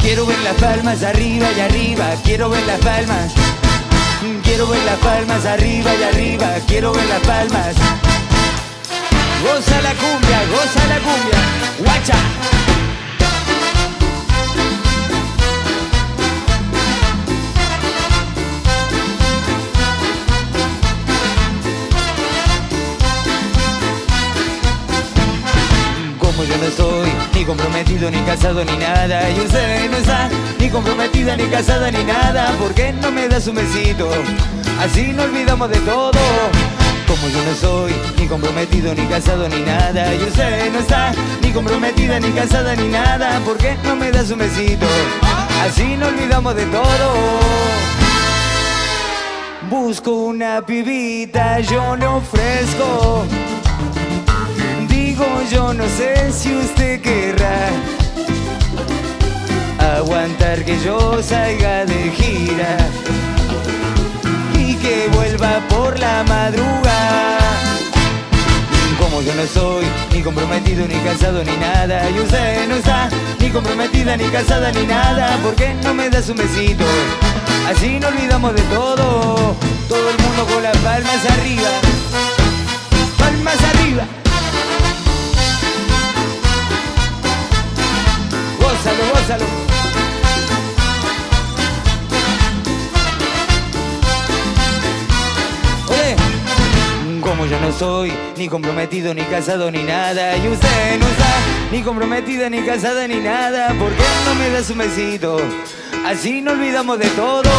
Quiero ver las palmas arriba y arriba, quiero ver las palmas. Quiero ver las palmas arriba y arriba, quiero ver las palmas. Goza la cumbia, goza la cumbia, guacha. Soy ni comprometido, ni casado, ni nada. Y usted no está ni comprometida, ni casada, ni nada. ¿Por qué no me das un besito? Así no olvidamos de todo. Como yo no soy ni comprometido, ni casado, ni nada. Y usted no está ni comprometida, ni casada, ni nada. ¿Por qué no me das un besito? Así no olvidamos de todo. Busco una pibita, yo le ofrezco yo no sé si usted querrá aguantar que yo salga de gira y que vuelva por la madrugada. Como yo no soy ni comprometido, ni casado, ni nada, y usted no está ni comprometida, ni casada, ni nada, ¿por qué no me das un besito? Así no olvidamos de todo, todo el mundo con las palmas arriba, Olé. Como yo no soy ni comprometido, ni casado, ni nada Y usted no está ni comprometida, ni casada, ni nada ¿Por qué no me das un besito? Así no olvidamos de todo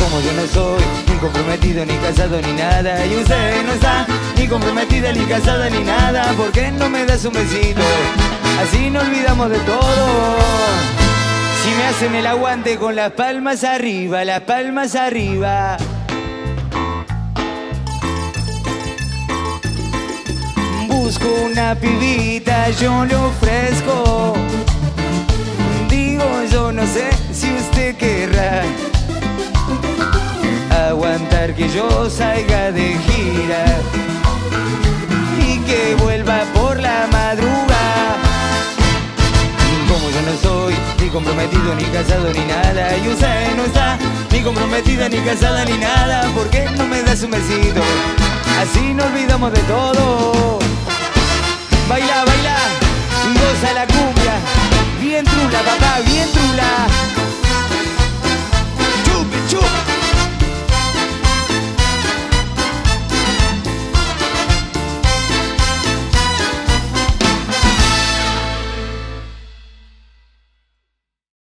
Como yo no soy ni comprometido, ni casado, ni nada Y usted no está ni comprometida, ni casada, ni nada ¿Por qué no me das un besito? Así no olvidamos de todo Hacen el aguante con las palmas arriba, las palmas arriba Busco una pibita, yo le ofrezco. Digo, yo no sé si usted querrá aguantar que yo salga de ni comprometido, ni casado, ni nada, y usted no está ni comprometida, ni casada, ni nada, ¿por qué no me das un besito? Así no olvidamos de todo. Baila,